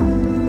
Música